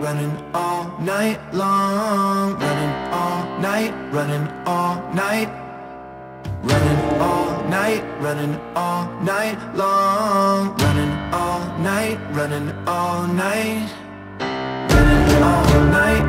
running all night long. Running all night, running all night. Running all night, running all night long. Running all night, running all night. Running all night